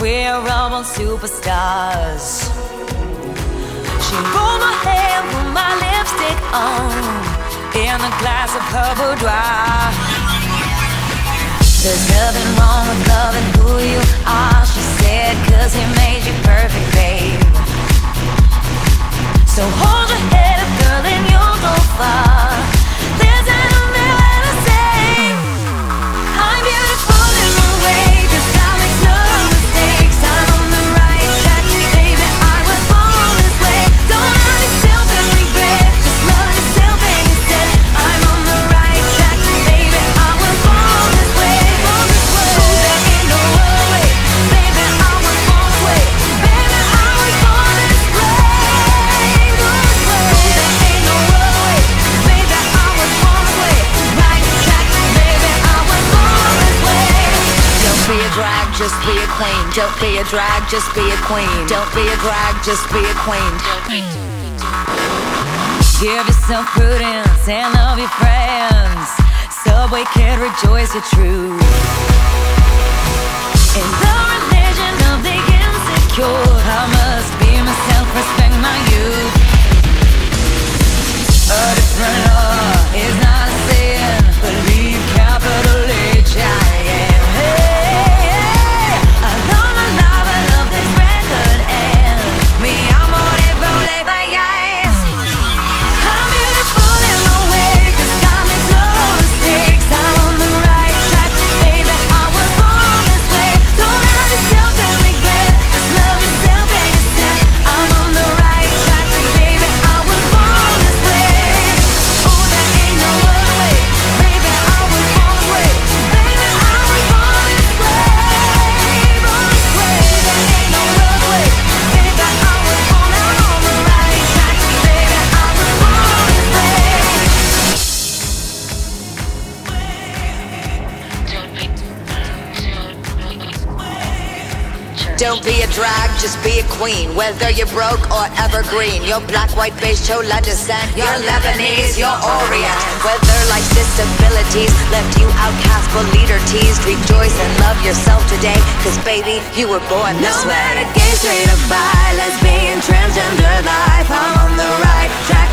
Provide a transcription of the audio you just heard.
we're all superstars. She rolled my hair, put my lipstick on, in a glass of her boudoir. There's nothing wrong with loving who you are, she said, cause he just be a queen. Don't be a drag, just be a queen. Don't be a drag, just be a queen. Give yourself prudence and love your friends. Subway kid, rejoice your truth. In the religion of the Don't be a drag, just be a queen. Whether you're broke or evergreen, you're black, white, beige, chola descent. You're Lebanese, you're Orient. Whether life's disabilities left you outcast but leader teased, rejoice and love yourself today. Cause baby, you were born this No way. matter gay, straight or bi, lesbian, transgender life, I'm on the right track,